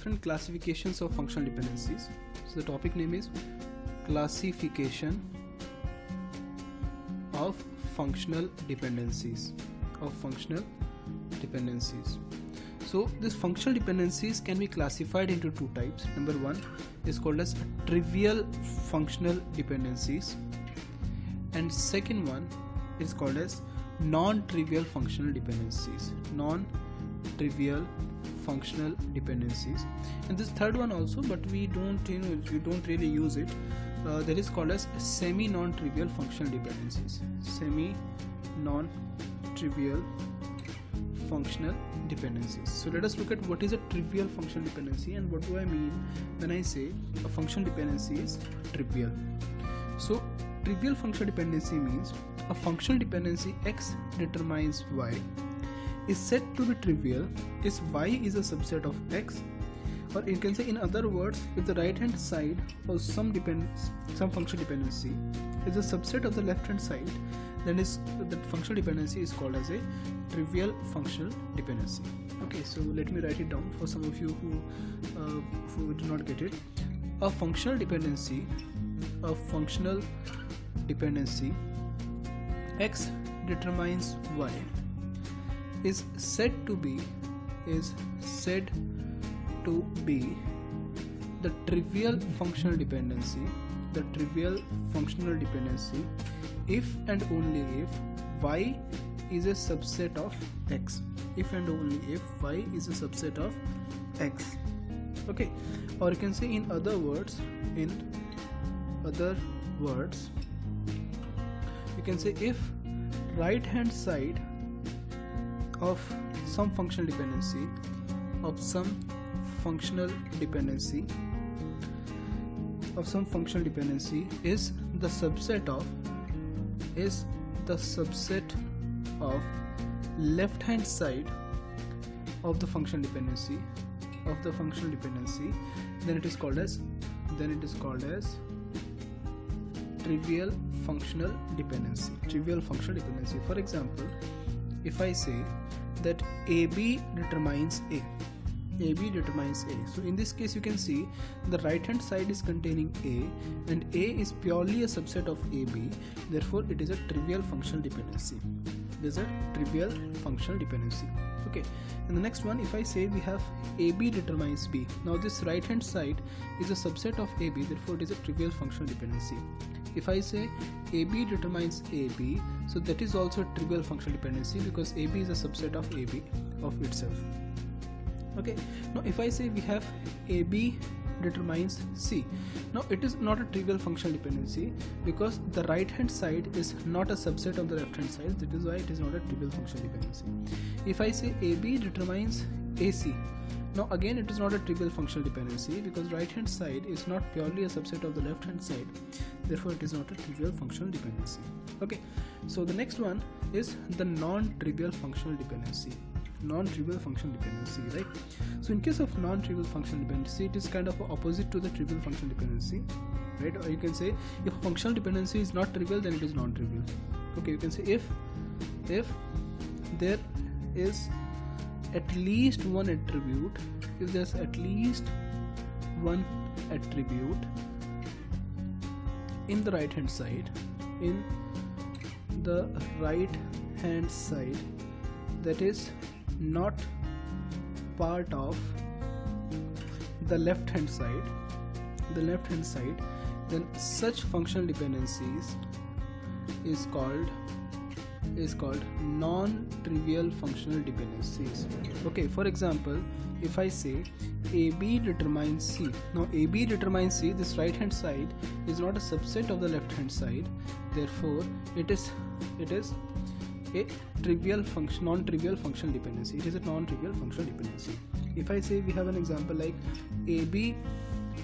different classifications of functional dependencies. So the topic name is classification of functional dependencies of functional dependencies. So these functional dependencies can be classified into two types. Number one is called as trivial functional dependencies and second one is called as non-trivial functional dependencies. Non-trivial functional dependencies. And this third one also but we don't you know we don't really use it. Uh, that is called as semi non-trivial functional dependencies. Semi non-trivial functional dependencies. So let us look at what is a trivial functional dependency and what do i mean when i say a functional dependency is trivial. So trivial functional dependency means a functional dependency x determines y is said to be trivial is y is a subset of x or you can say in other words if the right hand side of some depend some functional dependency is a subset of the left hand side then is the functional dependency is called as a trivial functional dependency. Okay so let me write it down for some of you who uh, who do not get it. A functional dependency a functional dependency x determines y is said to be is said to be the trivial functional dependency the trivial functional dependency if and only if y is a subset of x. If and only if y is a subset of x. Okay or you can say in other words in other words you can say if right hand side of some functional dependency of some functional dependency of some functional dependency is the subset of is the subset of left hand side of the functional dependency of the functional dependency. Then it is called as then it is called as trivial functional dependency. Trivial functional dependency. For example if i say that AB determines A. AB determines A. So in this case you can see the right hand side is containing A and A is purely a subset of AB therefore it is a trivial functional dependency. Is a trivial functional dependency. Okay and the next one if I say we have AB determines B. Now this right hand side is a subset of AB therefore it is a trivial functional dependency if I say AB determines AB so that is also a trivial functional dependency because AB is a subset of AB of itself. Okay? Now if I say we have AB determines C now it is not a trivial functional dependency because the right hand side is not a subset of the left hand side. That is why it is not a trivial functional dependency. If I say AB determines AC now again it is not a trivial functional dependency because right hand side is not purely a subset of the left hand side. Therefore it is not a trivial functional dependency. Okay so the next one is the non-trivial functional dependency. Non-trivial functional dependency right? So in case of non-trivial functional dependency it is kind of opposite to the trivial functional dependency right? Or you can say if functional dependency is not trivial then it is non-trivial. Okay you can say if if there is at least one attribute if there's at least one attribute in the right hand side in the right hand side that is not part of the left hand side the left hand side then such functional dependencies is called is called non-trivial functional dependencies. Okay for example if i say ab determines c. Now ab determines c this right hand side is not a subset of the left hand side. Therefore it is it is a trivial function non-trivial functional dependency. It is a non-trivial functional dependency. If i say we have an example like ab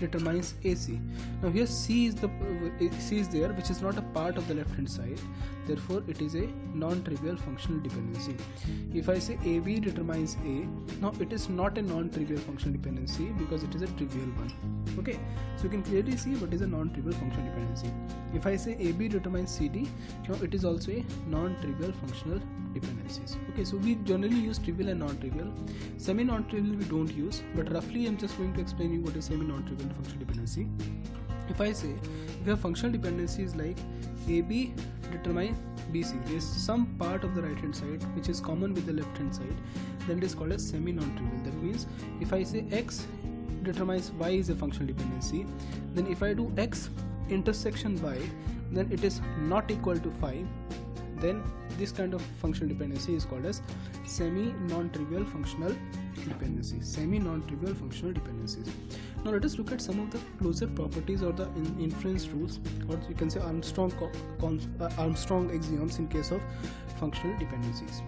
determines AC. Now here C is the C is there, which is not a part of the left hand side. Therefore, it is a non-trivial functional dependency. If I say AB determines A, now it is not a non-trivial functional dependency because it is a trivial one. Okay, so you can clearly see what is a non-trivial functional dependency. If I say AB determines CD, now it is also a non-trivial functional dependencies okay so we generally use trivial and non-trivial semi non-trivial we don't use but roughly i'm just going to explain you what is semi non-trivial functional dependency. If i say we have functional dependencies like ab determine bc there is some part of the right hand side which is common with the left hand side then it is called as semi non-trivial that means if i say x determines y is a functional dependency then if i do x intersection y then it is not equal to phi then this kind of functional dependency is called as semi non-trivial functional dependency. Semi non-trivial functional dependencies now let us look at some of the closure properties or the in inference rules or you can say armstrong uh, armstrong axioms in case of functional dependencies